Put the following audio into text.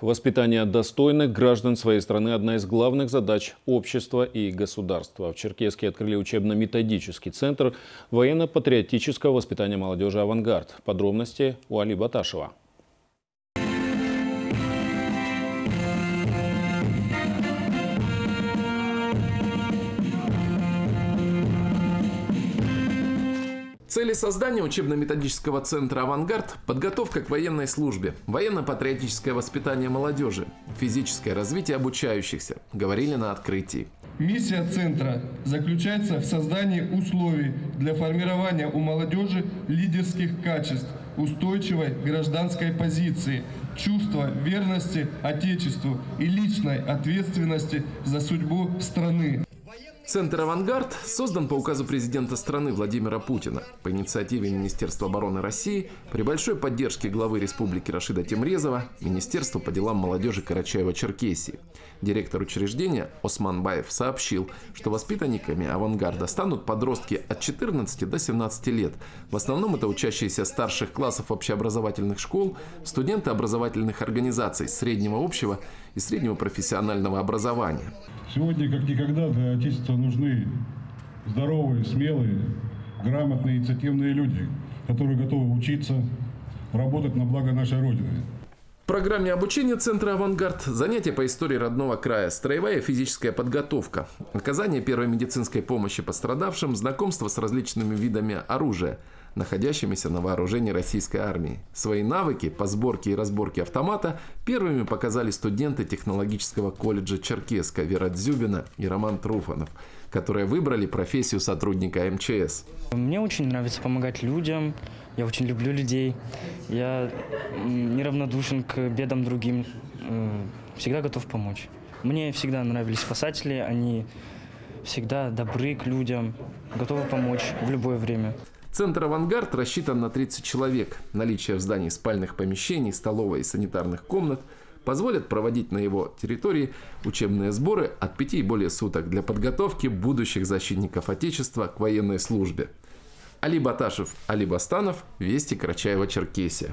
Воспитание достойных граждан своей страны – одна из главных задач общества и государства. В Черкеске открыли учебно-методический центр военно-патриотического воспитания молодежи «Авангард». Подробности у Али Баташева. Цели создания учебно-методического центра «Авангард» – подготовка к военной службе, военно-патриотическое воспитание молодежи, физическое развитие обучающихся, говорили на открытии. Миссия центра заключается в создании условий для формирования у молодежи лидерских качеств, устойчивой гражданской позиции, чувства верности Отечеству и личной ответственности за судьбу страны. Центр «Авангард» создан по указу президента страны Владимира Путина по инициативе Министерства обороны России при большой поддержке главы республики Рашида Темрезова Министерства по делам молодежи Карачаева-Черкесии. Директор учреждения Осман Баев сообщил, что воспитанниками «Авангарда» станут подростки от 14 до 17 лет. В основном это учащиеся старших классов общеобразовательных школ, студенты образовательных организаций среднего общего и среднего профессионального образования. Сегодня, как никогда, для Отечества нужны здоровые, смелые, грамотные, инициативные люди, которые готовы учиться, работать на благо нашей Родины. В программе обучения Центра «Авангард» занятия по истории родного края, строевая физическая подготовка, оказание первой медицинской помощи пострадавшим, знакомство с различными видами оружия – находящимися на вооружении российской армии. Свои навыки по сборке и разборке автомата первыми показали студенты технологического колледжа Черкеска Вера Дзюбина и Роман Труфанов, которые выбрали профессию сотрудника МЧС. Мне очень нравится помогать людям, я очень люблю людей, я неравнодушен к бедам другим, э, всегда готов помочь. Мне всегда нравились спасатели, они всегда добры к людям, готовы помочь в любое время. Центр «Авангард» рассчитан на 30 человек. Наличие в здании спальных помещений, столовой и санитарных комнат позволят проводить на его территории учебные сборы от 5 и более суток для подготовки будущих защитников Отечества к военной службе. Али Баташев, Али Бастанов, Вести Карачаева-Черкесия.